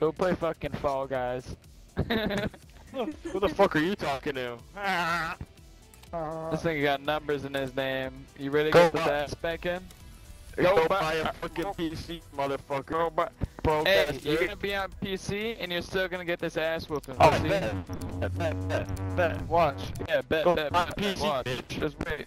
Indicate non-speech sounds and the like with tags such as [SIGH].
Go play fucking Fall Guys. [LAUGHS] Who the fuck are you talking to? This thing got numbers in his name. You ready to Go get this ass? Go, Go buy a fucking PC, motherfucker. Go buy- Bro, Hey, you're gonna be on PC and you're still gonna get this ass whooping. Oh, bet. Bet, bet, bet. Watch. Yeah, bet, Go bet, bet. PC, Watch. bitch. Just wait.